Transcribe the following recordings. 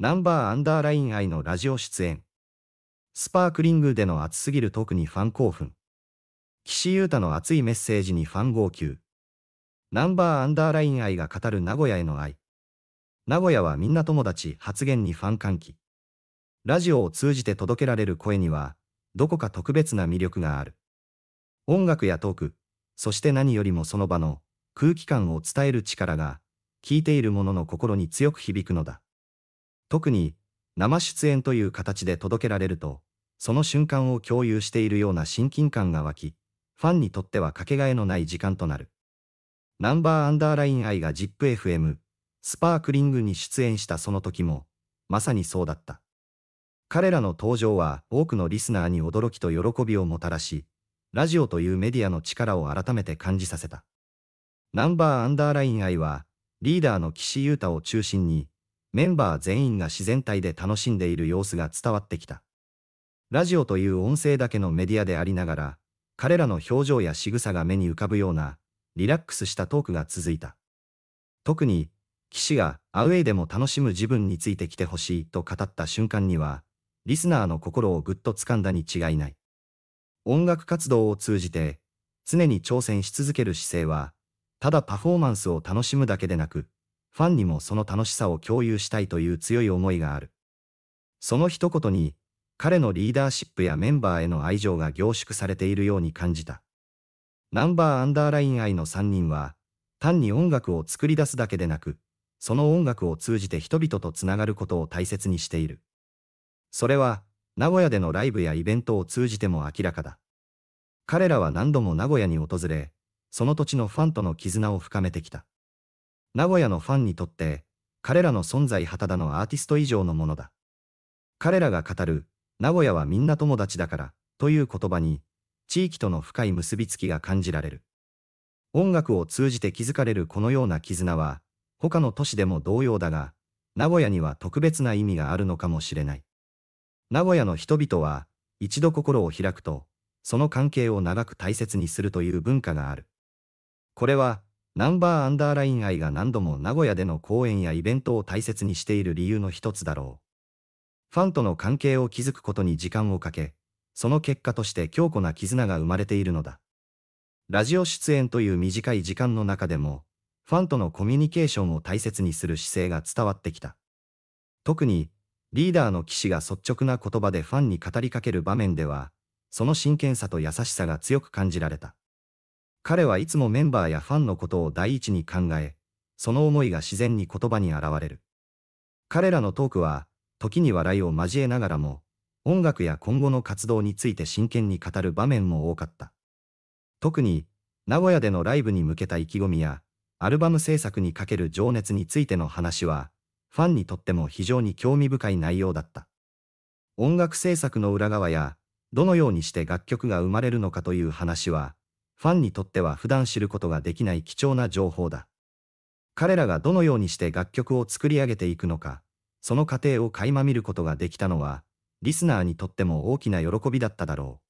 ナンバーアンダーライン愛のラジオ出演。スパークリングでの熱すぎるトークにファン興奮。岸優太の熱いメッセージにファン号泣。ナンバーアンダーライン愛が語る名古屋への愛。名古屋はみんな友達発言にファン歓喜。ラジオを通じて届けられる声には、どこか特別な魅力がある。音楽やトーク、そして何よりもその場の空気感を伝える力が、聞いている者の心に強く響くのだ。特に、生出演という形で届けられると、その瞬間を共有しているような親近感が湧き、ファンにとってはかけがえのない時間となる。ナンバーアンダーライン愛が ZIPFM、スパークリングに出演したその時も、まさにそうだった。彼らの登場は多くのリスナーに驚きと喜びをもたらし、ラジオというメディアの力を改めて感じさせた。ナンバーアンダーライン愛は、リーダーの岸優太を中心に、メンバー全員が自然体で楽しんでいる様子が伝わってきた。ラジオという音声だけのメディアでありながら、彼らの表情や仕草が目に浮かぶような、リラックスしたトークが続いた。特に、騎士がアウェイでも楽しむ自分についてきてほしいと語った瞬間には、リスナーの心をぐっと掴んだに違いない。音楽活動を通じて、常に挑戦し続ける姿勢は、ただパフォーマンスを楽しむだけでなく、ファンにもその楽しさを共有したいという強い思いがある。その一言に、彼のリーダーシップやメンバーへの愛情が凝縮されているように感じた。ナンバーアンダーライン愛の3人は、単に音楽を作り出すだけでなく、その音楽を通じて人々とつながることを大切にしている。それは、名古屋でのライブやイベントを通じても明らかだ。彼らは何度も名古屋に訪れ、その土地のファンとの絆を深めてきた。名古屋のファンにとって、彼らの存在はただのアーティスト以上のものだ。彼らが語る、名古屋はみんな友達だから、という言葉に、地域との深い結びつきが感じられる。音楽を通じて築かれるこのような絆は、他の都市でも同様だが、名古屋には特別な意味があるのかもしれない。名古屋の人々は、一度心を開くと、その関係を長く大切にするという文化がある。これは、ナンバーアンダーライン愛が何度も名古屋での公演やイベントを大切にしている理由の一つだろう。ファンとの関係を築くことに時間をかけ、その結果として強固な絆が生まれているのだ。ラジオ出演という短い時間の中でも、ファンとのコミュニケーションを大切にする姿勢が伝わってきた。特に、リーダーの騎士が率直な言葉でファンに語りかける場面では、その真剣さと優しさが強く感じられた。彼はいつもメンバーやファンのことを第一に考え、その思いが自然に言葉に現れる。彼らのトークは、時に笑いを交えながらも、音楽や今後の活動について真剣に語る場面も多かった。特に、名古屋でのライブに向けた意気込みや、アルバム制作にかける情熱についての話は、ファンにとっても非常に興味深い内容だった。音楽制作の裏側や、どのようにして楽曲が生まれるのかという話は、ファンにとっては普段知ることができない貴重な情報だ。彼らがどのようにして楽曲を作り上げていくのか、その過程を垣間見ることができたのは、リスナーにとっても大きな喜びだっただろ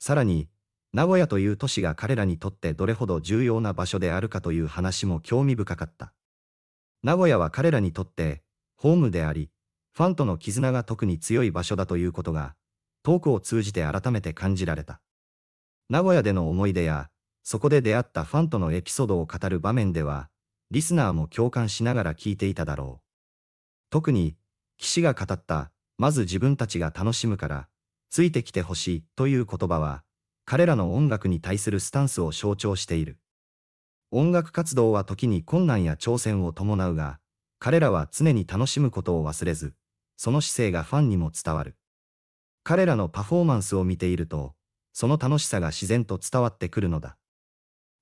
う。さらに、名古屋という都市が彼らにとってどれほど重要な場所であるかという話も興味深かった。名古屋は彼らにとって、ホームであり、ファンとの絆が特に強い場所だということが、トークを通じて改めて感じられた。名古屋での思い出や、そこで出会ったファンとのエピソードを語る場面では、リスナーも共感しながら聞いていただろう。特に、騎士が語った、まず自分たちが楽しむから、ついてきてほしいという言葉は、彼らの音楽に対するスタンスを象徴している。音楽活動は時に困難や挑戦を伴うが、彼らは常に楽しむことを忘れず、その姿勢がファンにも伝わる。彼らのパフォーマンスを見ていると、その楽しさが自然と伝わってくるのだ。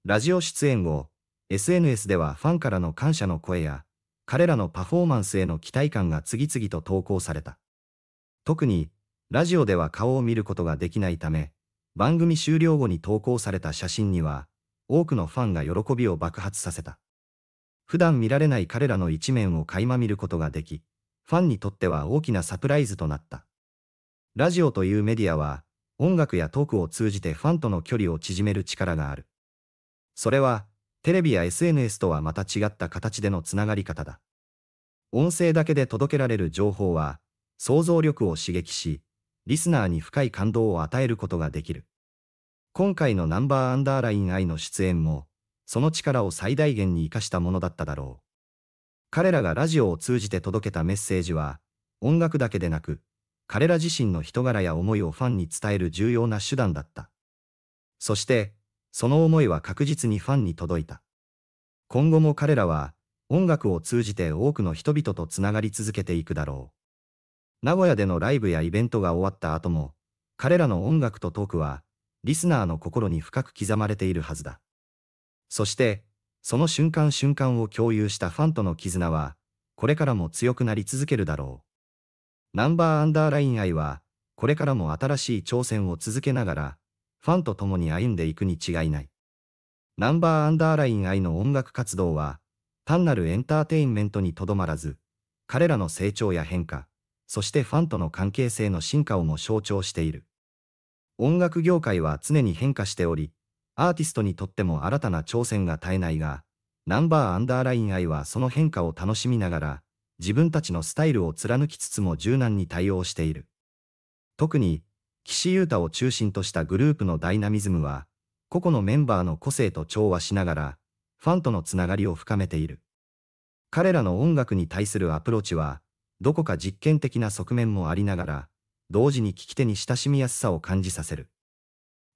ラジオ出演後、SNS ではファンからの感謝の声や、彼らのパフォーマンスへの期待感が次々と投稿された。特に、ラジオでは顔を見ることができないため、番組終了後に投稿された写真には、多くのファンが喜びを爆発させた。普段見られない彼らの一面を垣間見ることができ、ファンにとっては大きなサプライズとなった。ラジオというメディアは、音楽やトークを通じてファンとの距離を縮める力がある。それは、テレビや SNS とはまた違った形でのつながり方だ。音声だけで届けられる情報は、想像力を刺激し、リスナーに深い感動を与えることができる。今回のナンバーアンダーライン愛の出演も、その力を最大限に活かしたものだっただろう。彼らがラジオを通じて届けたメッセージは、音楽だけでなく、彼ら自身の人柄や思いをファンに伝える重要な手段だった。そして、その思いは確実にファンに届いた。今後も彼らは、音楽を通じて多くの人々とつながり続けていくだろう。名古屋でのライブやイベントが終わった後も、彼らの音楽とトークは、リスナーの心に深く刻まれているはずだ。そして、その瞬間瞬間を共有したファンとの絆は、これからも強くなり続けるだろう。ナンバーアンダーライン愛は、これからも新しい挑戦を続けながら、ファンと共に歩んでいくに違いない。ナンバーアンダーライン愛の音楽活動は、単なるエンターテインメントにとどまらず、彼らの成長や変化、そしてファンとの関係性の進化をも象徴している。音楽業界は常に変化しており、アーティストにとっても新たな挑戦が絶えないが、ナンバーアンダーライン愛はその変化を楽しみながら、自分たちのスタイルを貫きつつも柔軟に対応している。特に、岸優太を中心としたグループのダイナミズムは、個々のメンバーの個性と調和しながら、ファンとのつながりを深めている。彼らの音楽に対するアプローチは、どこか実験的な側面もありながら、同時に聞き手に親しみやすさを感じさせる。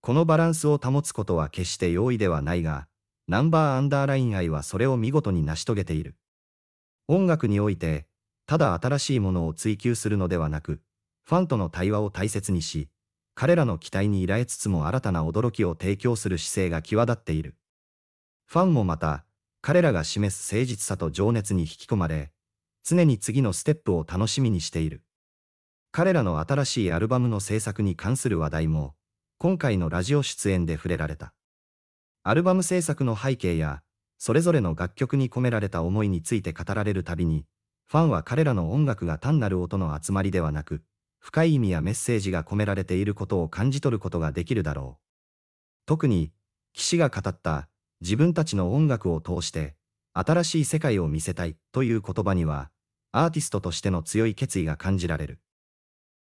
このバランスを保つことは決して容易ではないが、ナンバーアンダーライン愛はそれを見事に成し遂げている。音楽において、ただ新しいものを追求するのではなく、ファンとの対話を大切にし、彼らの期待に依頼つつも新たな驚きを提供する姿勢が際立っている。ファンもまた、彼らが示す誠実さと情熱に引き込まれ、常に次のステップを楽しみにしている。彼らの新しいアルバムの制作に関する話題も、今回のラジオ出演で触れられた。アルバム制作の背景や、それぞれの楽曲に込められた思いについて語られるたびに、ファンは彼らの音楽が単なる音の集まりではなく、深い意味やメッセージが込められていることを感じ取ることができるだろう。特に、騎士が語った自分たちの音楽を通して新しい世界を見せたいという言葉には、アーティストとしての強い決意が感じられる。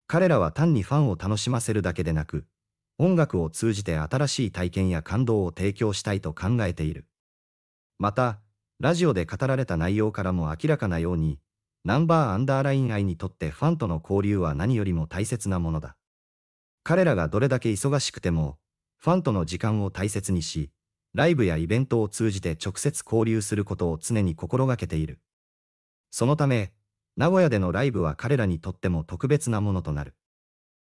彼らは単にファンを楽しませるだけでなく、音楽を通じて新しい体験や感動を提供したいと考えている。また、ラジオで語られた内容からも明らかなように、ナンバーアンダーライン愛にとってファンとの交流は何よりも大切なものだ。彼らがどれだけ忙しくても、ファンとの時間を大切にし、ライブやイベントを通じて直接交流することを常に心がけている。そのため、名古屋でのライブは彼らにとっても特別なものとなる。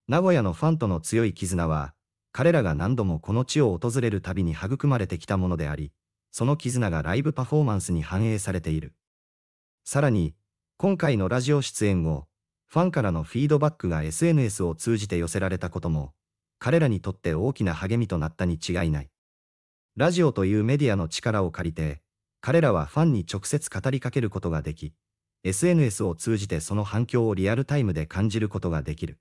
名古屋のファンとの強い絆は、彼らが何度もこの地を訪れるたびに育まれてきたものであり、その絆がライブパフォーマンスに反映されている。さらに、今回のラジオ出演後、ファンからのフィードバックが SNS を通じて寄せられたことも、彼らにとって大きな励みとなったに違いない。ラジオというメディアの力を借りて、彼らはファンに直接語りかけることができ、SNS を通じてその反響をリアルタイムで感じることができる。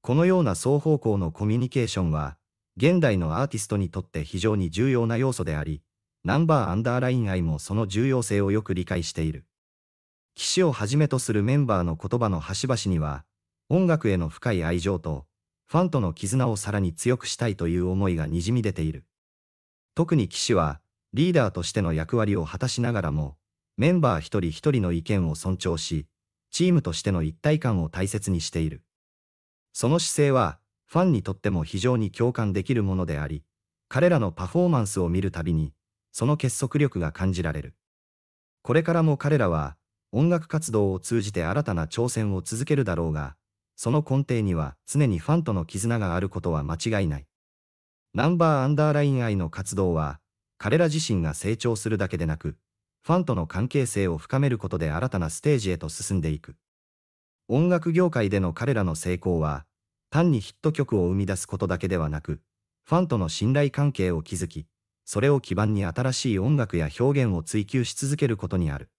このような双方向のコミュニケーションは、現代のアーティストにとって非常に重要な要素であり、ナンバーアンダーライン愛もその重要性をよく理解している。騎士をはじめとするメンバーの言葉の端々には、音楽への深い愛情と、ファンとの絆をさらに強くしたいという思いがにじみ出ている。特に騎士は、リーダーとしての役割を果たしながらも、メンバー一人一人の意見を尊重し、チームとしての一体感を大切にしている。その姿勢は、ファンにとっても非常に共感できるものであり、彼らのパフォーマンスを見るたびに、その結束力が感じられる。これからも彼らは、音楽活動を通じて新たな挑戦を続けるだろうが、その根底には常にファンとの絆があることは間違いない。ナンバーアンダーライン愛の活動は、彼ら自身が成長するだけでなく、ファンとの関係性を深めることで新たなステージへと進んでいく。音楽業界での彼らの成功は、単にヒット曲を生み出すことだけではなく、ファンとの信頼関係を築き、それを基盤に新しい音楽や表現を追求し続けることにある。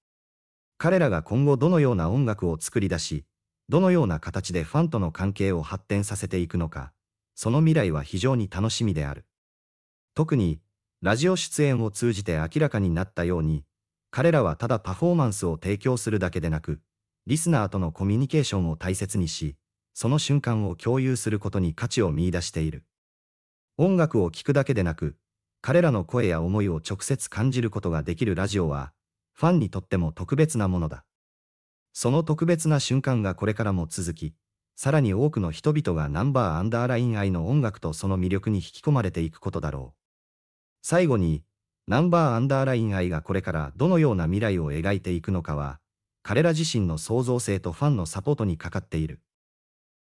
彼らが今後どのような音楽を作り出し、どのような形でファンとの関係を発展させていくのか、その未来は非常に楽しみである。特に、ラジオ出演を通じて明らかになったように、彼らはただパフォーマンスを提供するだけでなく、リスナーとのコミュニケーションを大切にし、その瞬間を共有することに価値を見出している。音楽を聴くだけでなく、彼らの声や思いを直接感じることができるラジオは、ファンにとっても特別なものだ。その特別な瞬間がこれからも続き、さらに多くの人々がナンバーアンダーライン愛の音楽とその魅力に引き込まれていくことだろう。最後に、ナンバーアンダーライン愛がこれからどのような未来を描いていくのかは、彼ら自身の創造性とファンのサポートにかかっている。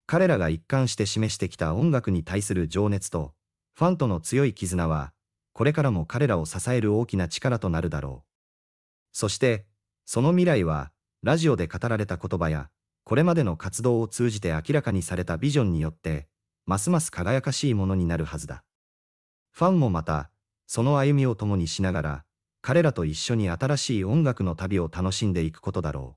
彼らが一貫して示してきた音楽に対する情熱と、ファンとの強い絆は、これからも彼らを支える大きな力となるだろう。そして、その未来は、ラジオで語られた言葉や、これまでの活動を通じて明らかにされたビジョンによって、ますます輝かしいものになるはずだ。ファンもまた、その歩みを共にしながら、彼らと一緒に新しい音楽の旅を楽しんでいくことだろう。